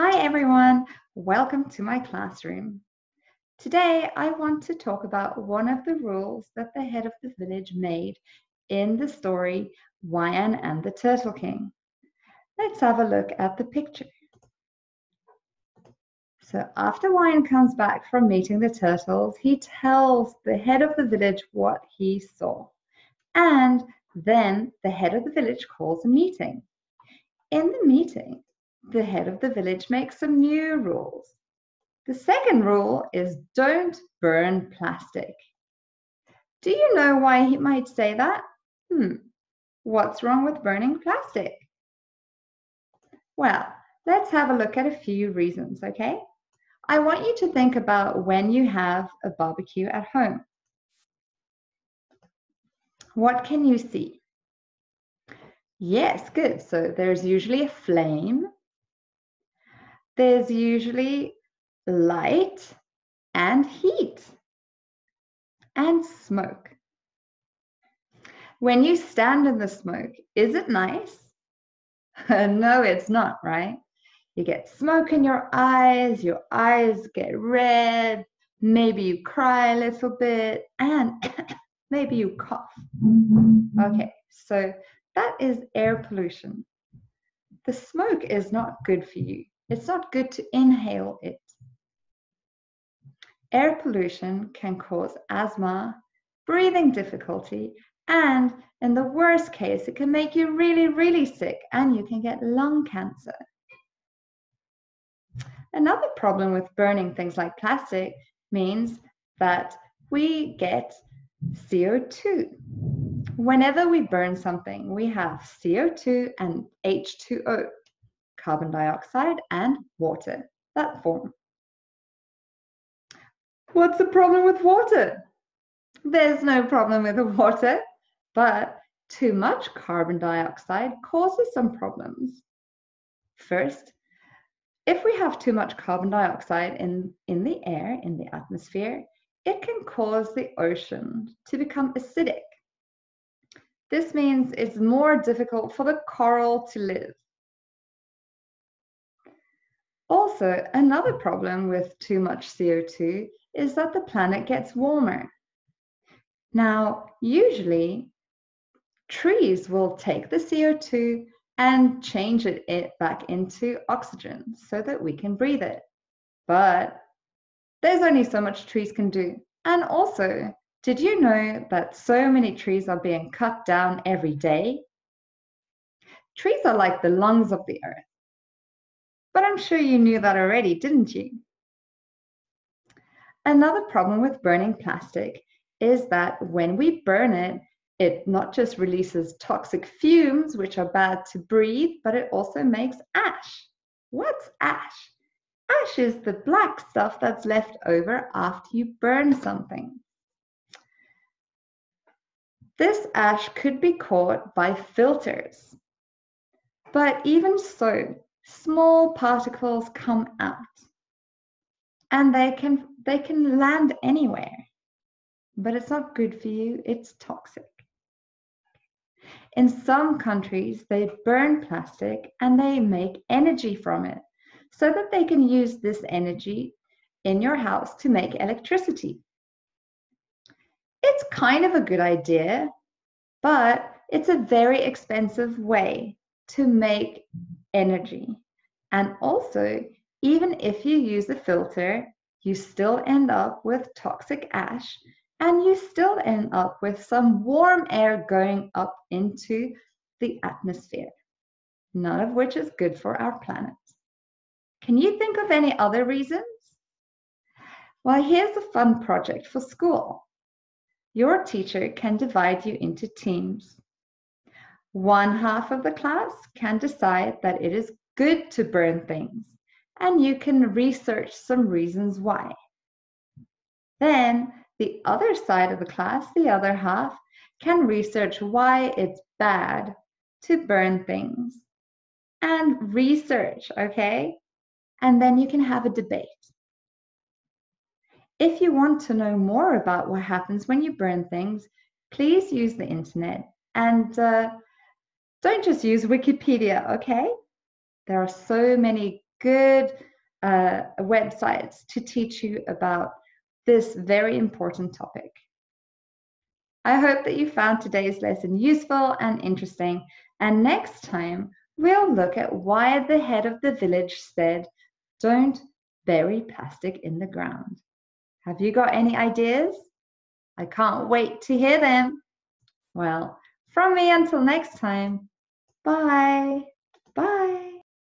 Hi everyone, welcome to my classroom. Today I want to talk about one of the rules that the head of the village made in the story Wayan and the Turtle King. Let's have a look at the picture. So after Wayan comes back from meeting the turtles, he tells the head of the village what he saw. And then the head of the village calls a meeting. In the meeting, the head of the village makes some new rules. The second rule is don't burn plastic. Do you know why he might say that? Hmm, what's wrong with burning plastic? Well, let's have a look at a few reasons, okay? I want you to think about when you have a barbecue at home. What can you see? Yes, good. So there's usually a flame there's usually light and heat and smoke. When you stand in the smoke, is it nice? no, it's not, right? You get smoke in your eyes, your eyes get red, maybe you cry a little bit, and maybe you cough. Okay, so that is air pollution. The smoke is not good for you. It's not good to inhale it. Air pollution can cause asthma, breathing difficulty, and in the worst case, it can make you really, really sick and you can get lung cancer. Another problem with burning things like plastic means that we get CO2. Whenever we burn something, we have CO2 and H2O carbon dioxide, and water that form. What's the problem with water? There's no problem with the water, but too much carbon dioxide causes some problems. First, if we have too much carbon dioxide in, in the air, in the atmosphere, it can cause the ocean to become acidic. This means it's more difficult for the coral to live. Also, another problem with too much CO2 is that the planet gets warmer. Now, usually, trees will take the CO2 and change it, back into oxygen so that we can breathe it. But there's only so much trees can do. And also, did you know that so many trees are being cut down every day? Trees are like the lungs of the earth. But I'm sure you knew that already, didn't you? Another problem with burning plastic is that when we burn it, it not just releases toxic fumes, which are bad to breathe, but it also makes ash. What's ash? Ash is the black stuff that's left over after you burn something. This ash could be caught by filters. But even so, small particles come out. And they can they can land anywhere. But it's not good for you it's toxic. In some countries they burn plastic and they make energy from it so that they can use this energy in your house to make electricity. It's kind of a good idea but it's a very expensive way to make energy. And also, even if you use a filter, you still end up with toxic ash and you still end up with some warm air going up into the atmosphere, none of which is good for our planet. Can you think of any other reasons? Well, here's a fun project for school. Your teacher can divide you into teams. One half of the class can decide that it is good to burn things, and you can research some reasons why. Then the other side of the class, the other half, can research why it's bad to burn things and research, okay? And then you can have a debate. If you want to know more about what happens when you burn things, please use the internet and uh, don't just use Wikipedia, okay? There are so many good uh, websites to teach you about this very important topic. I hope that you found today's lesson useful and interesting. And next time, we'll look at why the head of the village said, Don't bury plastic in the ground. Have you got any ideas? I can't wait to hear them. Well, from me until next time, bye. Bye.